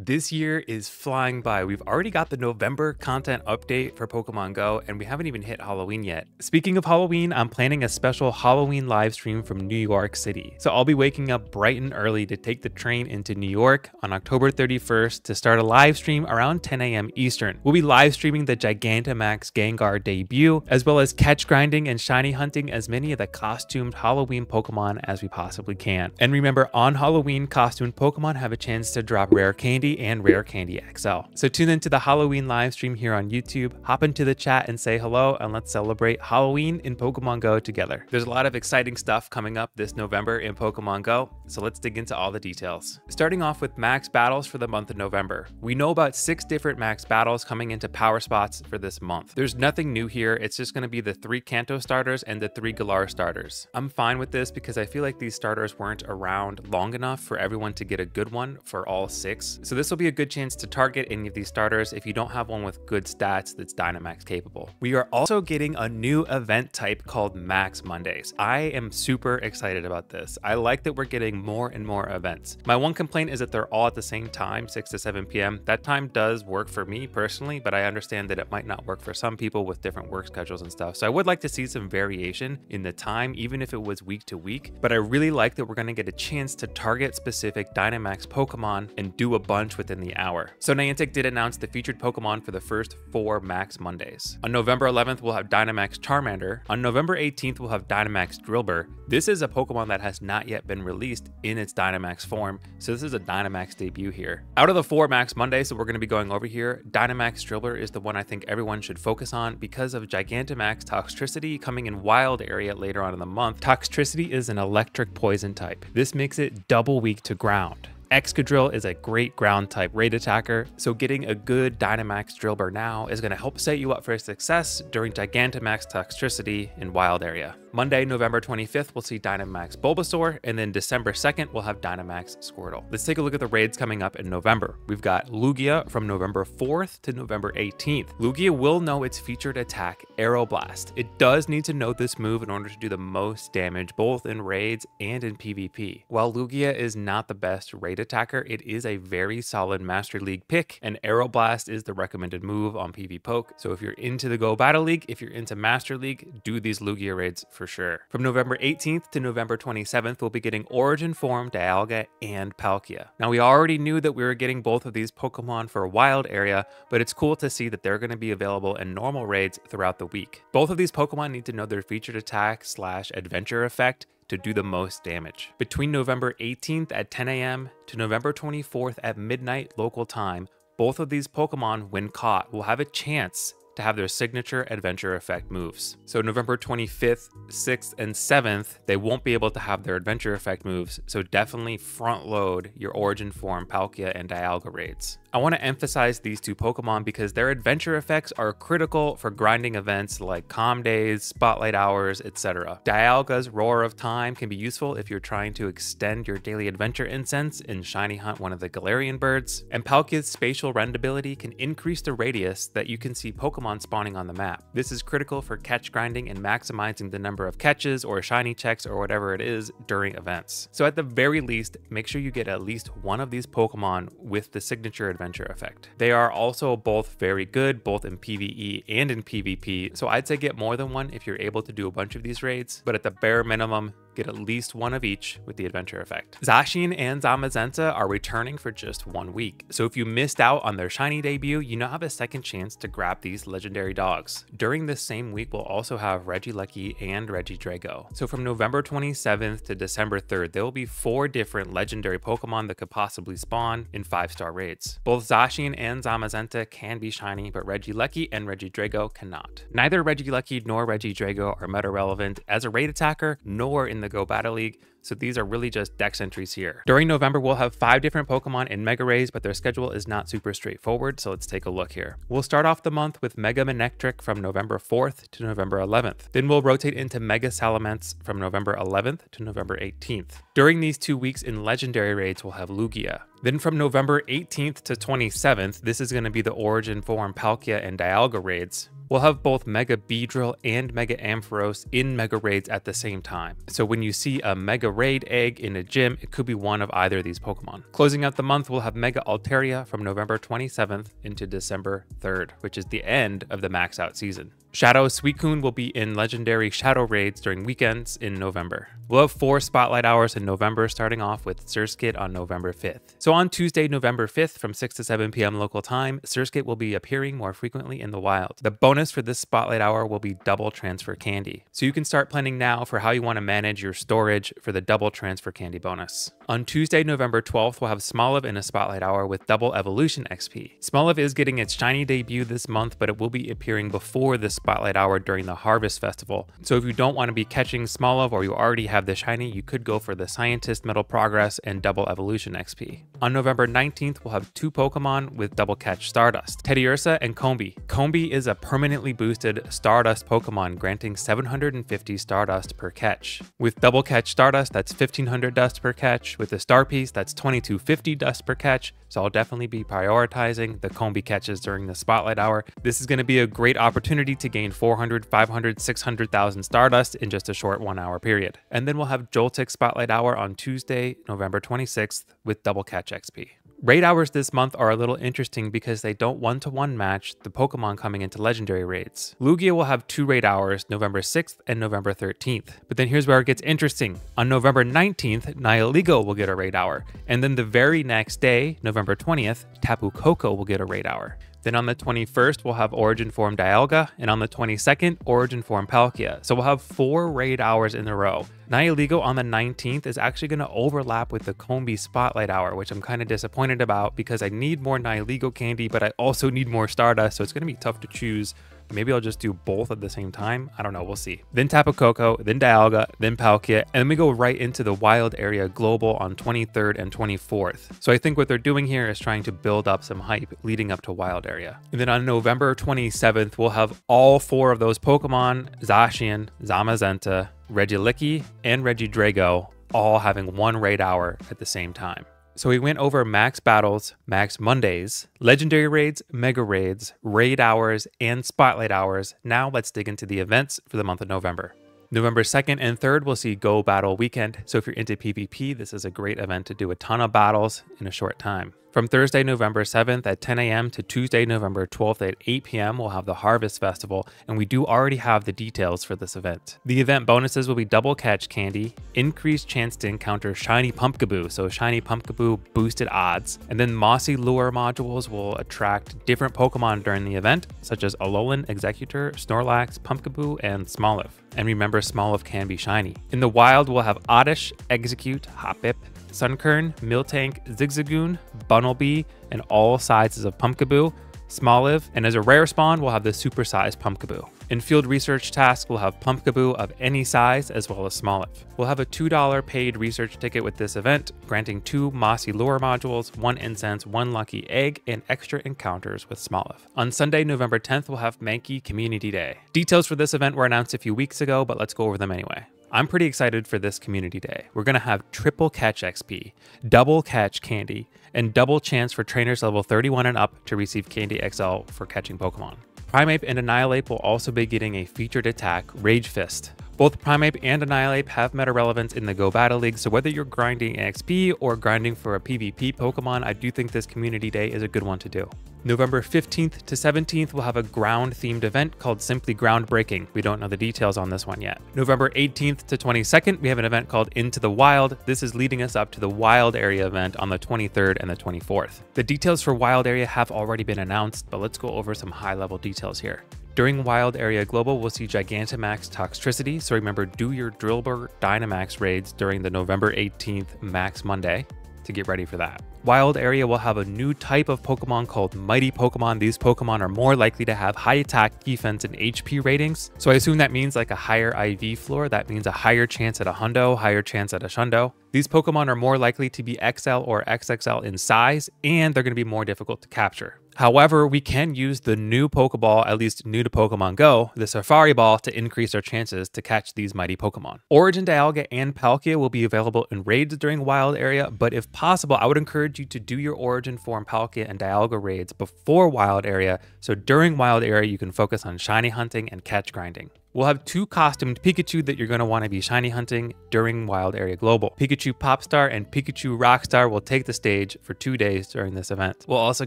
This year is flying by. We've already got the November content update for Pokemon Go, and we haven't even hit Halloween yet. Speaking of Halloween, I'm planning a special Halloween live stream from New York City. So I'll be waking up bright and early to take the train into New York on October 31st to start a live stream around 10 a.m. Eastern. We'll be live streaming the Gigantamax Gengar debut, as well as catch grinding and shiny hunting as many of the costumed Halloween Pokemon as we possibly can. And remember, on Halloween, costumed Pokemon have a chance to drop rare candy Candy and Rare Candy XL. So tune into the Halloween live stream here on YouTube, hop into the chat and say hello, and let's celebrate Halloween in Pokemon Go together. There's a lot of exciting stuff coming up this November in Pokemon Go, so let's dig into all the details. Starting off with max battles for the month of November. We know about six different max battles coming into power spots for this month. There's nothing new here, it's just going to be the three Kanto starters and the three Galar starters. I'm fine with this because I feel like these starters weren't around long enough for everyone to get a good one for all six. So this will be a good chance to target any of these starters if you don't have one with good stats that's Dynamax capable. We are also getting a new event type called Max Mondays. I am super excited about this. I like that we're getting more and more events. My one complaint is that they're all at the same time, 6 to 7 p.m. That time does work for me personally, but I understand that it might not work for some people with different work schedules and stuff. So I would like to see some variation in the time, even if it was week to week. But I really like that we're going to get a chance to target specific Dynamax Pokemon and do a bunch within the hour. So Niantic did announce the featured Pokemon for the first four Max Mondays. On November 11th, we'll have Dynamax Charmander. On November 18th, we'll have Dynamax Drillbur. This is a Pokemon that has not yet been released in its Dynamax form, so this is a Dynamax debut here. Out of the four Max Mondays that we're going to be going over here, Dynamax Drillbur is the one I think everyone should focus on because of Gigantamax Toxtricity coming in Wild Area later on in the month. Toxtricity is an electric poison type. This makes it double weak to ground. Excadrill is a great ground type raid attacker, so getting a good Dynamax Drillbur now is going to help set you up for success during Gigantamax Toxtricity in Wild Area. Monday, November 25th, we'll see Dynamax Bulbasaur, and then December 2nd, we'll have Dynamax Squirtle. Let's take a look at the raids coming up in November. We've got Lugia from November 4th to November 18th. Lugia will know its featured attack, Aeroblast. It does need to know this move in order to do the most damage, both in raids and in PvP. While Lugia is not the best raid attacker, it is a very solid Master League pick, and Aeroblast is the recommended move on PvPoke. So if you're into the Go Battle League, if you're into Master League, do these Lugia raids for sure. From November 18th to November 27th, we'll be getting Origin Form, Dialga, and Palkia. Now we already knew that we were getting both of these Pokemon for a Wild Area, but it's cool to see that they're going to be available in normal raids throughout the week. Both of these Pokemon need to know their featured attack slash adventure effect to do the most damage. Between November 18th at 10 a.m. to November 24th at midnight local time, both of these Pokemon, when caught, will have a chance to have their signature adventure effect moves. So November 25th, 6th, and 7th, they won't be able to have their adventure effect moves, so definitely front load your origin form Palkia and Dialga raids. I want to emphasize these two Pokemon because their adventure effects are critical for grinding events like Calm Days, Spotlight Hours, etc. Dialga's Roar of Time can be useful if you're trying to extend your daily adventure incense and shiny hunt one of the Galarian birds, and Palkia's Spatial Rend ability can increase the radius that you can see Pokemon spawning on the map. This is critical for catch grinding and maximizing the number of catches or shiny checks or whatever it is during events. So at the very least, make sure you get at least one of these Pokemon with the signature adventure effect. They are also both very good, both in PvE and in PvP, so I'd say get more than one if you're able to do a bunch of these raids, but at the bare minimum, get at least one of each with the adventure effect. Zacian and Zamazenta are returning for just one week, so if you missed out on their shiny debut, you now have a second chance to grab these legendary dogs. During this same week, we'll also have Regieleki and Regidrago. So from November 27th to December 3rd, there will be four different legendary Pokemon that could possibly spawn in 5-star raids. Both Zacian and Zamazenta can be shiny, but Regieleki and Regidrago cannot. Neither Regieleki nor Regidrago are meta relevant as a raid attacker, nor in the the Go Battle League, so these are really just dex entries here. During November, we'll have five different Pokemon in Mega Raids, but their schedule is not super straightforward, so let's take a look here. We'll start off the month with Mega Manectric from November 4th to November 11th. Then we'll rotate into Mega Salamence from November 11th to November 18th. During these two weeks in Legendary Raids, we'll have Lugia. Then from November 18th to 27th, this is going to be the Origin Form Palkia and Dialga raids. We'll have both Mega Beedrill and Mega Ampharos in Mega Raids at the same time. So when you see a Mega raid egg in a gym, it could be one of either of these Pokemon. Closing out the month, we'll have Mega Altaria from November 27th into December 3rd, which is the end of the max out season. Shadow Suicune will be in legendary Shadow raids during weekends in November. We'll have four spotlight hours in November, starting off with Surskit on November 5th. So on Tuesday, November 5th from 6 to 7 p.m. local time, Surskit will be appearing more frequently in the wild. The bonus for this spotlight hour will be double transfer candy. So you can start planning now for how you want to manage your storage for the double transfer candy bonus. On Tuesday, November 12th, we'll have Smoliv in a spotlight hour with double evolution XP. Smoliv is getting its shiny debut this month, but it will be appearing before the spotlight hour during the Harvest Festival. So if you don't want to be catching Smoliv or you already have the shiny, you could go for the Scientist Medal Progress and Double Evolution XP. On November 19th, we'll have two Pokemon with Double Catch Stardust, Teddiursa and Combee. Combee is a permanently boosted Stardust Pokemon granting 750 Stardust per catch. With Double Catch Stardust, that's 1500 dust per catch. With the Star Piece, that's 2250 dust per catch. So I'll definitely be prioritizing the Combee catches during the Spotlight Hour. This is going to be a great opportunity to gain 400, 500, 600,000 Stardust in just a short one hour period. And then we'll have Joltik Spotlight Hour on Tuesday, November 26th with Double Catch XP. Raid hours this month are a little interesting because they don't one to one match the Pokemon coming into legendary raids. Lugia will have two raid hours, November 6th and November 13th. But then here's where it gets interesting. On November 19th, Nihilego will get a raid hour. And then the very next day, November 20th, Tapu Koko will get a raid hour. Then on the 21st, we'll have Origin Form Dialga, and on the 22nd, Origin Form Palkia. So we'll have four raid hours in a row. Nihilego on the 19th is actually going to overlap with the Combee Spotlight Hour, which I'm kind of disappointed about because I need more Nihilego candy, but I also need more Stardust, so it's going to be tough to choose Maybe I'll just do both at the same time. I don't know. We'll see. Then Tapu Koko, then Dialga, then Palkia, and then we go right into the wild area global on 23rd and 24th. So I think what they're doing here is trying to build up some hype leading up to wild area. And then on November 27th, we'll have all four of those Pokemon, Zacian, Zamazenta, Regieleki, and Regidrago all having one raid hour at the same time. So we went over max battles, max Mondays, legendary raids, mega raids, raid hours, and spotlight hours. Now let's dig into the events for the month of November. November 2nd and 3rd, we'll see Go Battle Weekend. So if you're into PvP, this is a great event to do a ton of battles in a short time. From Thursday, November 7th at 10 a.m. to Tuesday, November 12th at 8 p.m., we'll have the Harvest Festival, and we do already have the details for this event. The event bonuses will be double catch candy, increased chance to encounter shiny Pumpkaboo, so shiny Pumpkaboo boosted odds, and then Mossy Lure modules will attract different Pokemon during the event, such as Alolan, Exeggutor, Snorlax, Pumpkaboo, and Smoliv. And remember, Smoliv can be shiny. In the wild, we'll have Oddish, Exeggcute, Hoppip, Sunkern, Miltank, Zigzagoon, Bunnelby, and all sizes of Pumpkaboo, Smoliv, and as a rare spawn, we'll have the supersized Pumpkaboo. In field research tasks, we'll have Pumpkaboo of any size as well as Smoliv. We'll have a $2 paid research ticket with this event, granting two Mossy Lure modules, one incense, one lucky egg, and extra encounters with Smoliv. On Sunday, November 10th, we'll have Mankey Community Day. Details for this event were announced a few weeks ago, but let's go over them anyway. I'm pretty excited for this community day. We're going to have triple catch XP, double catch candy, and double chance for trainers level 31 and up to receive Candy XL for catching Pokemon. Primeape and Annihilape will also be getting a featured attack, Rage Fist. Both Primeape and Annihilape have meta relevance in the Go Battle League, so whether you're grinding XP or grinding for a PvP Pokemon, I do think this community day is a good one to do. November 15th to 17th, we'll have a ground themed event called Simply Groundbreaking. We don't know the details on this one yet. November 18th to 22nd, we have an event called Into the Wild. This is leading us up to the Wild Area event on the 23rd and the 24th. The details for Wild Area have already been announced, but let's go over some high level details here. During Wild Area Global, we'll see Gigantamax Toxtricity, so remember do your Drillbur Dynamax raids during the November 18th Max Monday to get ready for that. Wild Area will have a new type of Pokemon called Mighty Pokemon. These Pokemon are more likely to have high attack, defense, and HP ratings. So I assume that means like a higher IV floor. That means a higher chance at a Hundo, higher chance at a Shundo. These Pokemon are more likely to be XL or XXL in size, and they're going to be more difficult to capture. However, we can use the new Pokeball, at least new to Pokemon Go, the Safari Ball, to increase our chances to catch these mighty Pokemon. Origin Dialga and Palkia will be available in raids during Wild Area, but if possible, I would encourage you to do your Origin Form Palkia and Dialga raids before Wild Area, so during Wild Area you can focus on shiny hunting and catch grinding. We'll have two costumed Pikachu that you're going to want to be shiny hunting during Wild Area Global. Pikachu Popstar and Pikachu Rockstar will take the stage for two days during this event. We'll also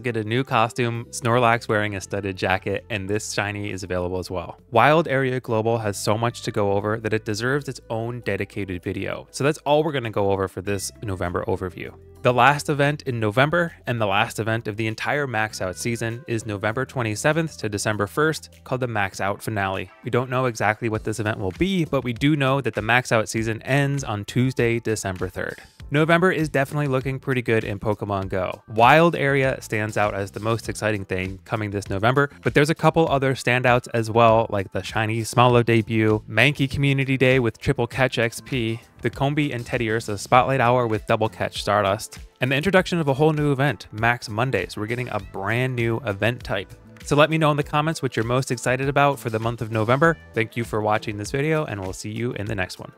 get a new costume, Snorlax wearing a studded jacket, and this shiny is available as well. Wild Area Global has so much to go over that it deserves its own dedicated video. So that's all we're going to go over for this November overview. The last event in November and the last event of the entire Max Out season is November 27th to December 1st, called the Max Out Finale. We don't know exactly what this event will be, but we do know that the Max Out season ends on Tuesday, December 3rd. November is definitely looking pretty good in Pokemon Go. Wild Area stands out as the most exciting thing coming this November, but there's a couple other standouts as well, like the Shiny Smoliv debut, Mankey Community Day with Triple Catch XP, the Combee and Teddiursa Spotlight Hour with Double Catch Stardust, and the introduction of a whole new event, Max Mondays. We're getting a brand new event type. So let me know in the comments what you're most excited about for the month of November. Thank you for watching this video, and we'll see you in the next one.